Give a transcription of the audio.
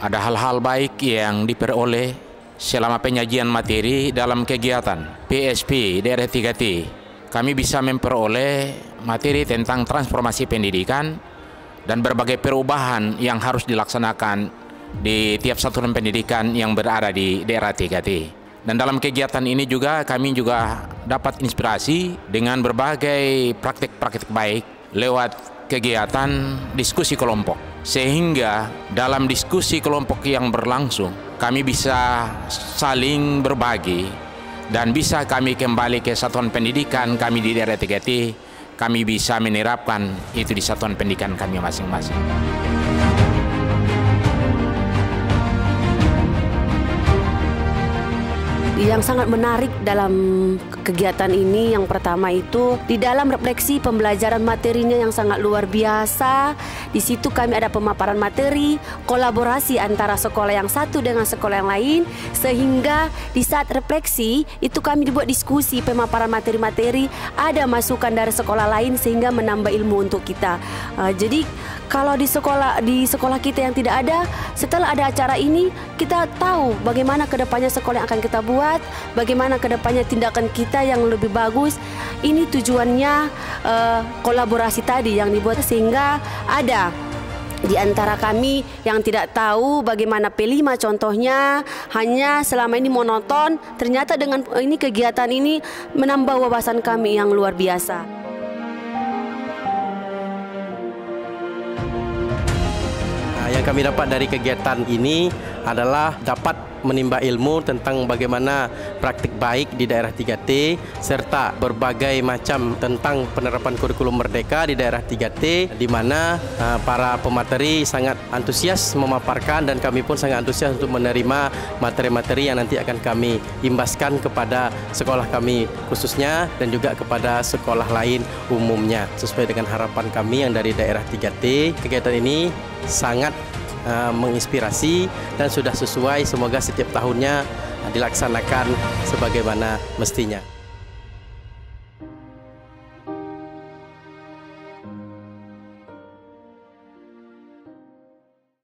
ada hal-hal baik yang diperoleh selama penyajian materi dalam kegiatan PSP daerah 3T. Kami bisa memperoleh materi tentang transformasi pendidikan dan berbagai perubahan yang harus dilaksanakan di tiap satuan pendidikan yang berada di daerah 3T. Dan dalam kegiatan ini juga kami juga dapat inspirasi dengan berbagai praktik-praktik baik lewat kegiatan diskusi kelompok. Sehingga dalam diskusi kelompok yang berlangsung, kami bisa saling berbagi dan bisa kami kembali ke satuan pendidikan kami di daerah 3T, kami bisa menerapkan itu di satuan pendidikan kami masing-masing. yang sangat menarik dalam kegiatan ini yang pertama itu di dalam refleksi pembelajaran materinya yang sangat luar biasa. Di situ kami ada pemaparan materi, kolaborasi antara sekolah yang satu dengan sekolah yang lain sehingga di saat refleksi itu kami dibuat diskusi pemaparan materi-materi, ada masukan dari sekolah lain sehingga menambah ilmu untuk kita. Uh, jadi kalau di sekolah di sekolah kita yang tidak ada, setelah ada acara ini kita tahu bagaimana ke depannya sekolah yang akan kita buat, bagaimana ke depannya tindakan kita yang lebih bagus. Ini tujuannya uh, kolaborasi tadi yang dibuat sehingga ada di antara kami yang tidak tahu bagaimana P5 contohnya hanya selama ini monoton ternyata dengan ini kegiatan ini menambah wawasan kami yang luar biasa. yang kami dapat dari kegiatan ini adalah dapat menimba ilmu tentang bagaimana praktik baik di daerah 3T serta berbagai macam tentang penerapan kurikulum merdeka di daerah 3T di mana uh, para pemateri sangat antusias memaparkan dan kami pun sangat antusias untuk menerima materi-materi yang nanti akan kami imbaskan kepada sekolah kami khususnya dan juga kepada sekolah lain umumnya. Sesuai dengan harapan kami yang dari daerah 3T kegiatan ini sangat uh, menginspirasi dan sudah sesuai semoga setiap tahunnya dilaksanakan sebagaimana mestinya.